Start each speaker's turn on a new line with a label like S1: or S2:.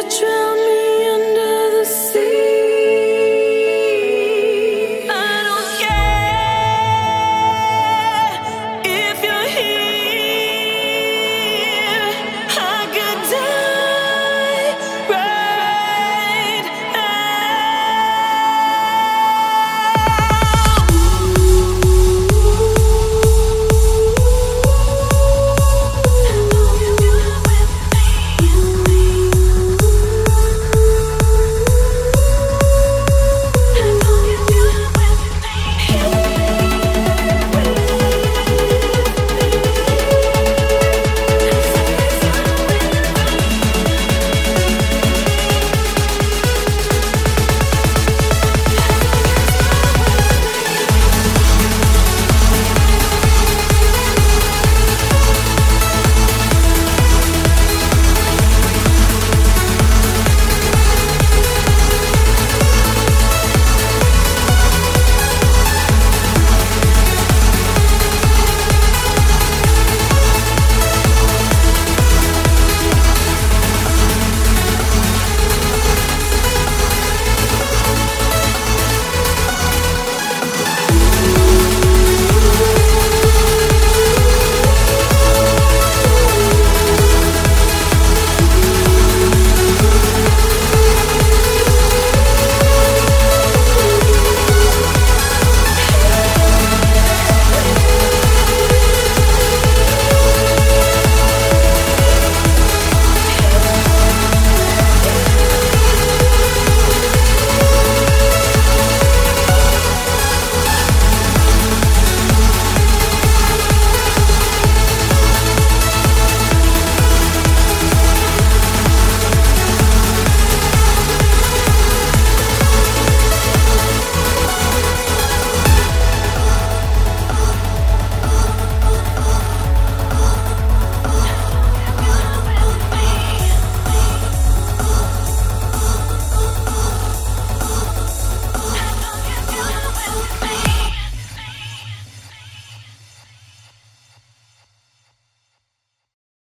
S1: could drown me